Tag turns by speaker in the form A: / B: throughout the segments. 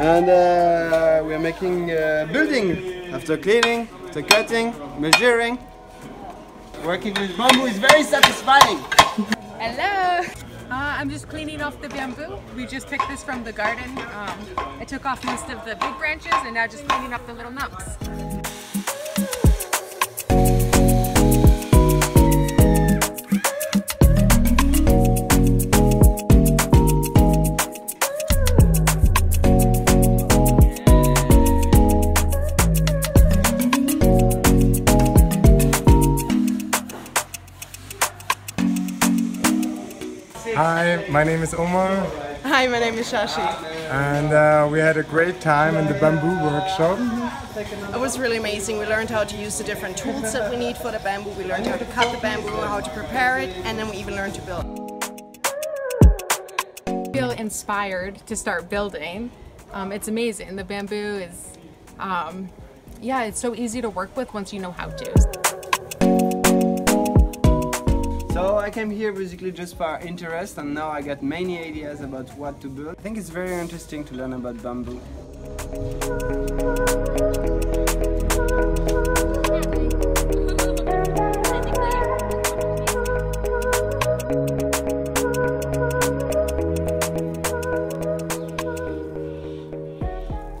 A: and uh, we are making uh, building after cleaning, after cutting, measuring. Working with bamboo is very satisfying.
B: Hello. Uh, I'm just cleaning off the bamboo. We just picked this from the garden. Um, I took off most of the big branches and now just cleaning up the little nubs.
C: Hi, my name is Omar
D: Hi, my name is Shashi.
C: and uh, we had a great time in the bamboo workshop.
D: It was really amazing. We learned how to use the different tools that we need for the bamboo. We learned how to cut the bamboo, how to prepare it, and then we even learned to build.
B: feel inspired to start building. Um, it's amazing. The bamboo is, um, yeah, it's so easy to work with once you know how to.
A: I came here basically just for interest and now I got many ideas about what to build. I think it's very interesting to learn about bamboo.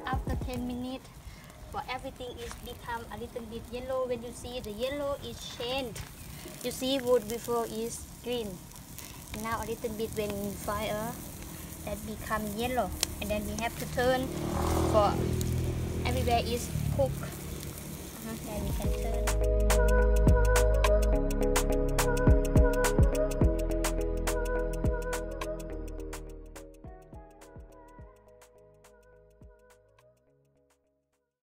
E: after 10 minutes for everything is become a little bit yellow when you see the yellow is changed you see wood before is green. Now a little bit when fire that become yellow. And then we have to turn for everywhere is cook uh then we can turn